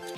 We'll